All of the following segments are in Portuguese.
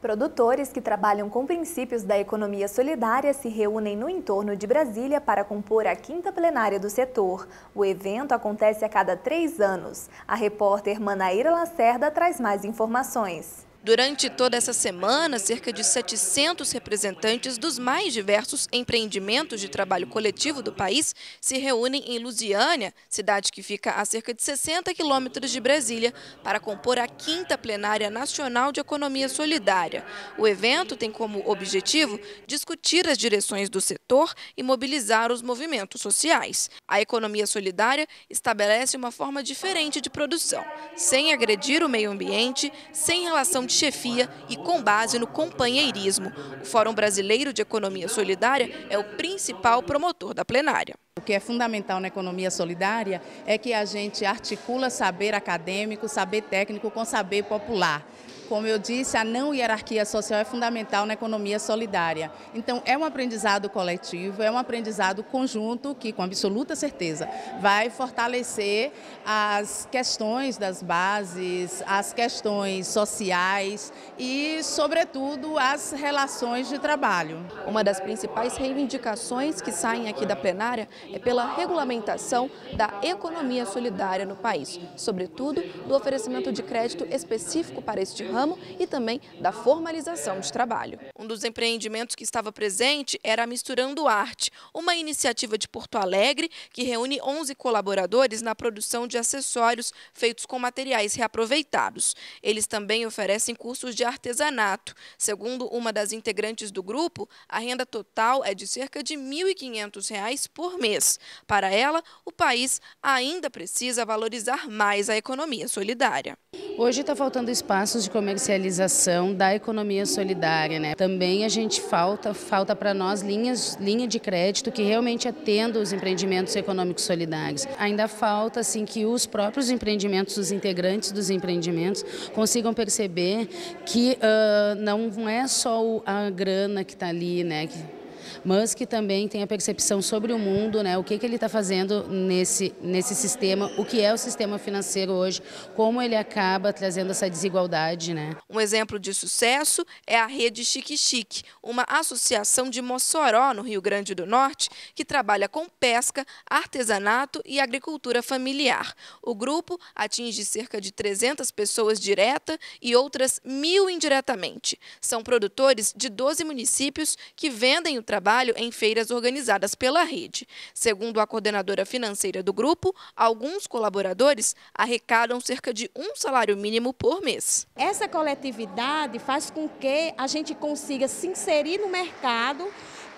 Produtores que trabalham com princípios da economia solidária se reúnem no entorno de Brasília para compor a quinta plenária do setor. O evento acontece a cada três anos. A repórter Manaíra Lacerda traz mais informações. Durante toda essa semana, cerca de 700 representantes dos mais diversos empreendimentos de trabalho coletivo do país se reúnem em Lusiânia, cidade que fica a cerca de 60 quilômetros de Brasília, para compor a quinta plenária nacional de economia solidária. O evento tem como objetivo discutir as direções do setor e mobilizar os movimentos sociais. A economia solidária estabelece uma forma diferente de produção, sem agredir o meio ambiente, sem relação de chefia e com base no companheirismo. O Fórum Brasileiro de Economia Solidária é o principal promotor da plenária. O que é fundamental na economia solidária é que a gente articula saber acadêmico, saber técnico com saber popular. Como eu disse, a não hierarquia social é fundamental na economia solidária. Então, é um aprendizado coletivo, é um aprendizado conjunto que, com absoluta certeza, vai fortalecer as questões das bases, as questões sociais e, sobretudo, as relações de trabalho. Uma das principais reivindicações que saem aqui da plenária é pela regulamentação da economia solidária no país, sobretudo do oferecimento de crédito específico para este ramo ramo e também da formalização de trabalho. Um dos empreendimentos que estava presente era a Misturando Arte, uma iniciativa de Porto Alegre que reúne 11 colaboradores na produção de acessórios feitos com materiais reaproveitados. Eles também oferecem cursos de artesanato. Segundo uma das integrantes do grupo, a renda total é de cerca de R$ 1.500 por mês. Para ela, o país ainda precisa valorizar mais a economia solidária. Hoje está faltando espaços de comercialização da economia solidária. Né? Também a gente falta, falta para nós linhas, linha de crédito que realmente atenda os empreendimentos econômicos solidários. Ainda falta assim que os próprios empreendimentos, os integrantes dos empreendimentos consigam perceber que uh, não é só a grana que está ali, né? Que mas que também tem a percepção sobre o mundo, né, o que, que ele está fazendo nesse, nesse sistema, o que é o sistema financeiro hoje, como ele acaba trazendo essa desigualdade. Né. Um exemplo de sucesso é a rede Chique Chique, uma associação de Mossoró, no Rio Grande do Norte, que trabalha com pesca, artesanato e agricultura familiar. O grupo atinge cerca de 300 pessoas direta e outras mil indiretamente. São produtores de 12 municípios que vendem o trabalho em feiras organizadas pela rede. Segundo a coordenadora financeira do grupo, alguns colaboradores arrecadam cerca de um salário mínimo por mês. Essa coletividade faz com que a gente consiga se inserir no mercado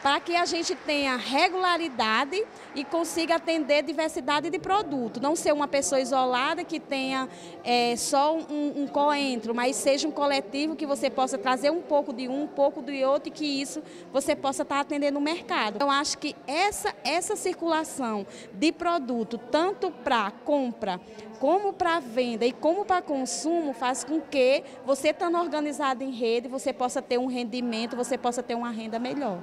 para que a gente tenha regularidade e consiga atender diversidade de produto. Não ser uma pessoa isolada que tenha é, só um, um coentro, mas seja um coletivo que você possa trazer um pouco de um, um pouco do outro e que isso você possa estar atendendo o mercado. Eu acho que essa, essa circulação de produto, tanto para compra como para venda e como para consumo, faz com que você estando organizado em rede, você possa ter um rendimento, você possa ter uma renda melhor.